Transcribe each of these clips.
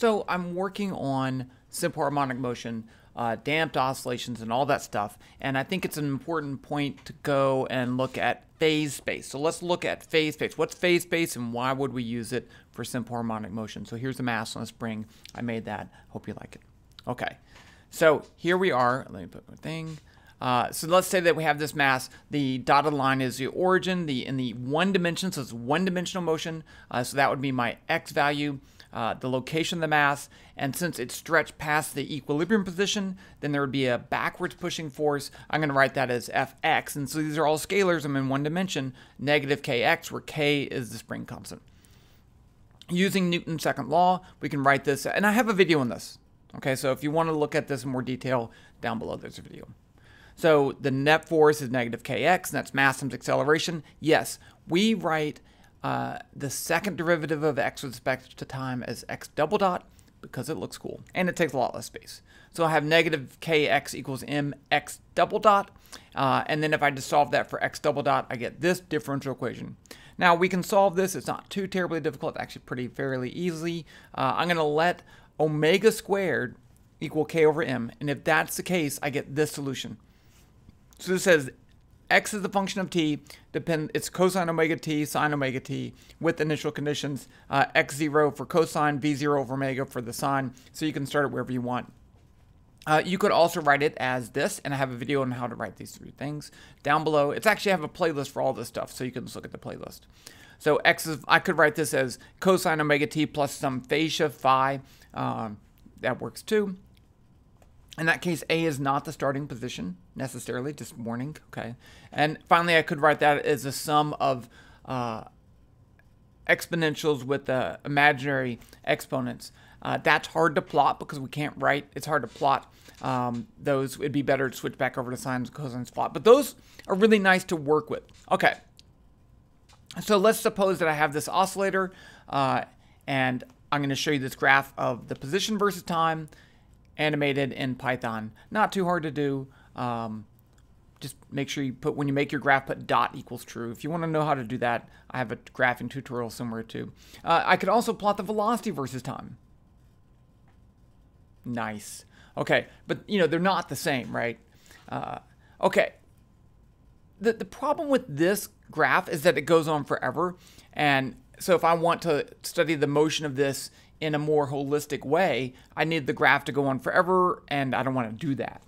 So I'm working on simple harmonic motion, uh, damped oscillations, and all that stuff. And I think it's an important point to go and look at phase space. So let's look at phase space. What's phase space and why would we use it for simple harmonic motion? So here's the mass on a spring. I made that. Hope you like it. Okay. So here we are. Let me put my thing. Uh, so let's say that we have this mass. The dotted line is the origin, the in the one dimension, so it's one dimensional motion. Uh, so that would be my x value, uh, the location of the mass, and since it's stretched past the equilibrium position, then there would be a backwards pushing force. I'm going to write that as fx, and so these are all scalars. I'm in one dimension, negative kx, where k is the spring constant. Using Newton's second law, we can write this, and I have a video on this. Okay, so if you want to look at this in more detail, down below there's a video. So the net force is negative kx, and that's mass times acceleration. Yes, we write uh, the second derivative of x with respect to time is x double dot because it looks cool and it takes a lot less space. So I have negative kx equals mx double dot, uh, and then if I just solve that for x double dot, I get this differential equation. Now we can solve this. It's not too terribly difficult. It's actually pretty fairly easy. Uh, I'm going to let omega squared equal k over m, and if that's the case, I get this solution. So this says x is the function of t, depend it's cosine omega t, sine omega t, with initial conditions, uh, x0 for cosine, v0 over omega for the sine, so you can start it wherever you want. Uh, you could also write it as this, and I have a video on how to write these three things down below. It's actually I have a playlist for all this stuff, so you can just look at the playlist. So x is, I could write this as cosine omega t plus some fascia phi. Um, that works too. In that case, A is not the starting position necessarily, just warning, okay? And finally, I could write that as a sum of uh, exponentials with the imaginary exponents. Uh, that's hard to plot because we can't write. It's hard to plot um, those. It'd be better to switch back over to sines cosines plot. But those are really nice to work with. Okay. So let's suppose that I have this oscillator uh, and I'm going to show you this graph of the position versus time animated in Python. Not too hard to do. Um, just make sure you put, when you make your graph, put dot equals true. If you want to know how to do that, I have a graphing tutorial somewhere too. Uh, I could also plot the velocity versus time. Nice. Okay, but you know, they're not the same, right? Uh, okay. The, the problem with this graph is that it goes on forever. And so if I want to study the motion of this in a more holistic way, I need the graph to go on forever, and I don't want to do that.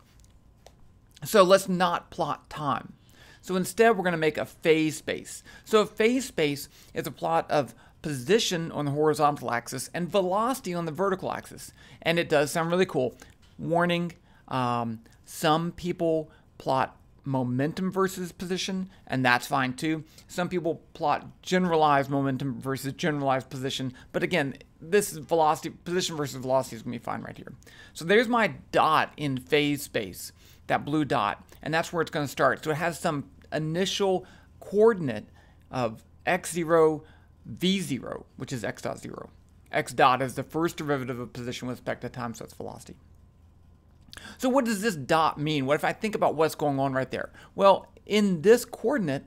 So let's not plot time. So instead, we're going to make a phase space. So a phase space is a plot of position on the horizontal axis and velocity on the vertical axis. And it does sound really cool. Warning, um, some people plot momentum versus position, and that's fine too. Some people plot generalized momentum versus generalized position, but again, this is velocity, position versus velocity is gonna be fine right here. So there's my dot in phase space, that blue dot, and that's where it's gonna start. So it has some initial coordinate of x0, v0, which is x dot 0. x dot is the first derivative of position with respect to time, so it's velocity. So what does this dot mean? What if I think about what's going on right there? Well, in this coordinate,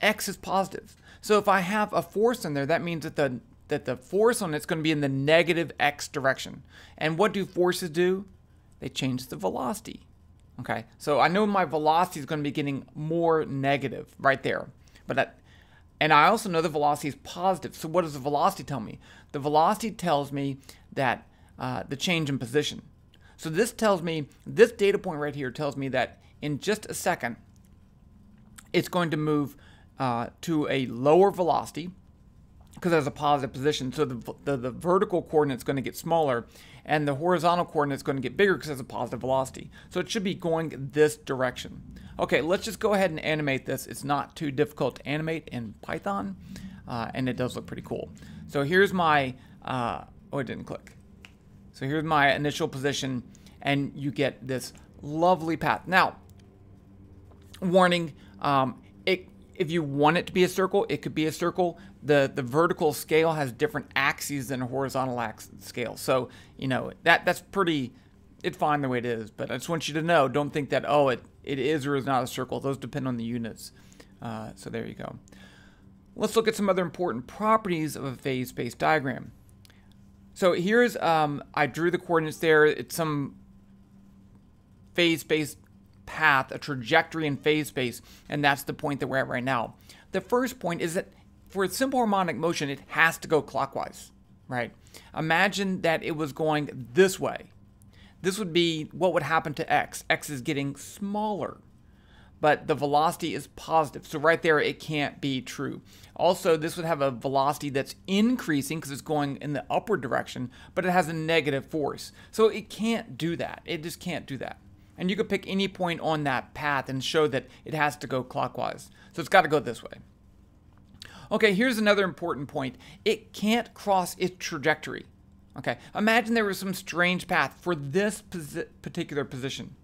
x is positive. So if I have a force in there, that means that the that the force on it's going to be in the negative x direction. And what do forces do? They change the velocity. Okay, so I know my velocity is going to be getting more negative right there. But that, and I also know the velocity is positive. So what does the velocity tell me? The velocity tells me that uh, the change in position. So this tells me, this data point right here tells me that in just a second, it's going to move uh, to a lower velocity because there's a positive position. So the, the, the vertical coordinate is going to get smaller and the horizontal coordinate is going to get bigger because it's a positive velocity. So it should be going this direction. Okay, let's just go ahead and animate this. It's not too difficult to animate in Python, uh, and it does look pretty cool. So here's my, uh, oh, it didn't click. So here's my initial position, and you get this lovely path. Now, warning, um, it, if you want it to be a circle, it could be a circle. The, the vertical scale has different axes than a horizontal axis scale. So, you know, that that's pretty, it's fine the way it is. But I just want you to know, don't think that, oh, it, it is or is not a circle. Those depend on the units. Uh, so there you go. Let's look at some other important properties of a phase space diagram. So here's, um, I drew the coordinates there. It's some phase space path, a trajectory in phase space, and that's the point that we're at right now. The first point is that for a simple harmonic motion, it has to go clockwise, right? Imagine that it was going this way. This would be what would happen to x. x is getting smaller, but the velocity is positive. So right there, it can't be true. Also, this would have a velocity that's increasing because it's going in the upward direction, but it has a negative force. So it can't do that. It just can't do that. And you could pick any point on that path and show that it has to go clockwise. So it's got to go this way. Okay, here's another important point. It can't cross its trajectory. Okay, imagine there was some strange path for this posi particular position,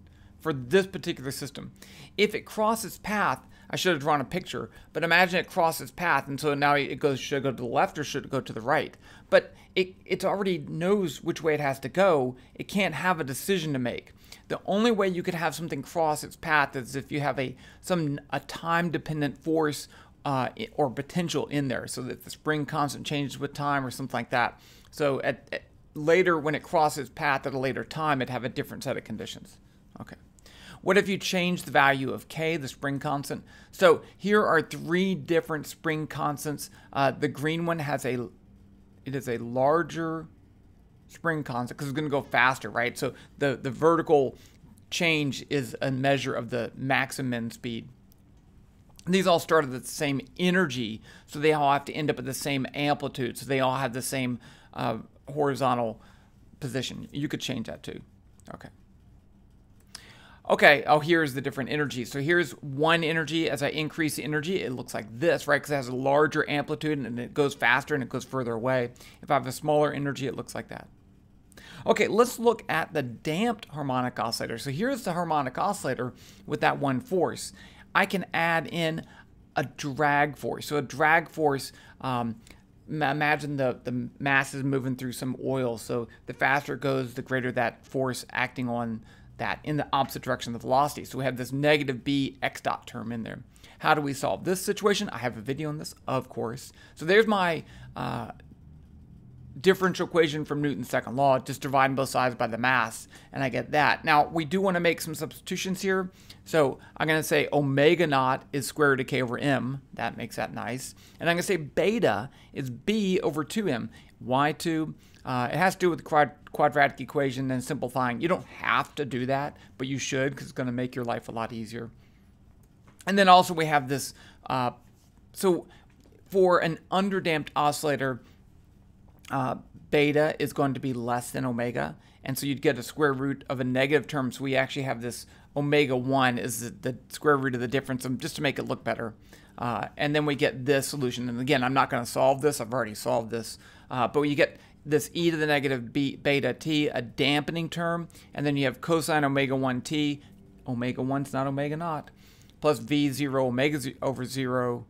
for this particular system. If it crosses path, I should have drawn a picture, but imagine it crosses path, and so now it goes, should it go to the left or should it go to the right? But it, it already knows which way it has to go. It can't have a decision to make. The only way you could have something cross its path is if you have a some a time dependent force uh, or potential in there, so that the spring constant changes with time or something like that. So at, at later, when it crosses path at a later time, it'd have a different set of conditions. Okay. What if you change the value of k, the spring constant? So here are three different spring constants. Uh, the green one has a, it is a larger spring constant because it's going to go faster, right? So the, the vertical change is a measure of the maximum speed. These all start at the same energy, so they all have to end up at the same amplitude, so they all have the same uh, horizontal position. You could change that too. Okay. Okay, oh, here's the different energies. So here's one energy. As I increase the energy, it looks like this, right? Because it has a larger amplitude and it goes faster and it goes further away. If I have a smaller energy, it looks like that. Okay, let's look at the damped harmonic oscillator. So here's the harmonic oscillator with that one force. I can add in a drag force. So a drag force, um, imagine the, the mass is moving through some oil. So the faster it goes, the greater that force acting on that in the opposite direction of the velocity. So we have this negative b x dot term in there. How do we solve this situation? I have a video on this, of course. So there's my uh, differential equation from Newton's second law, just dividing both sides by the mass, and I get that. Now, we do want to make some substitutions here. So I'm going to say omega naught is square root of k over m. That makes that nice. And I'm going to say beta is b over 2m. Why 2? Uh, it has to do with the quad quadratic equation and simplifying. You don't have to do that, but you should because it's going to make your life a lot easier. And then also we have this, uh, so for an underdamped oscillator, uh, beta is going to be less than omega. And so you'd get a square root of a negative term. So we actually have this omega 1 is the, the square root of the difference just to make it look better. Uh, and then we get this solution. And again, I'm not going to solve this. I've already solved this. Uh, but you get this e to the negative b, beta t, a dampening term. And then you have cosine omega 1t. Omega 1's not omega naught. Plus v0 omega over 0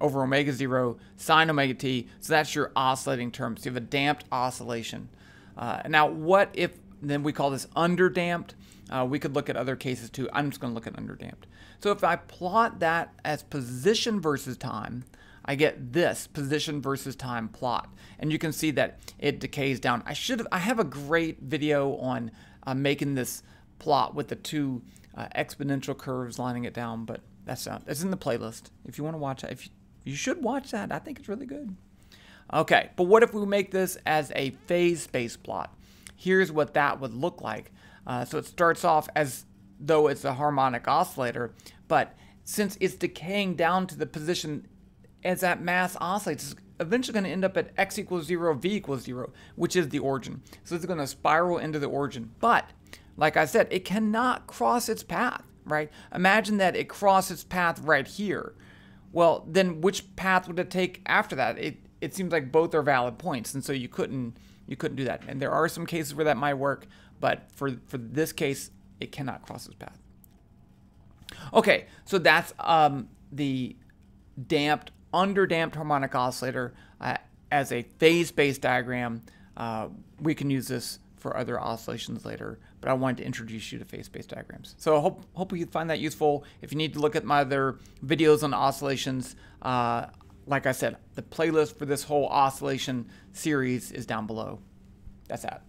over omega 0 sine omega t. So that's your oscillating term. So you have a damped oscillation. Uh, now, what if then we call this underdamped? Uh, we could look at other cases too. I'm just going to look at underdamped. So if I plot that as position versus time, I get this position versus time plot. And you can see that it decays down. I should have, I have a great video on uh, making this plot with the two uh, exponential curves lining it down, but that's, that's in the playlist. If you want to watch it, if you, you should watch that. I think it's really good. Okay, but what if we make this as a phase space plot? Here's what that would look like. Uh, so it starts off as though it's a harmonic oscillator, but since it's decaying down to the position as that mass oscillates, it's eventually going to end up at x equals 0, v equals 0, which is the origin. So it's going to spiral into the origin. But, like I said, it cannot cross its path, right? Imagine that it crossed its path right here. Well, then which path would it take after that? It, it seems like both are valid points, and so you couldn't you couldn't do that. And there are some cases where that might work, but for for this case, it cannot cross this path. Okay, so that's um, the damped, underdamped harmonic oscillator uh, as a phase-space diagram. Uh, we can use this for other oscillations later, but I wanted to introduce you to phase-space diagrams. So I hope, hope you find that useful. If you need to look at my other videos on oscillations, uh, like I said, the playlist for this whole oscillation series is down below. That's that.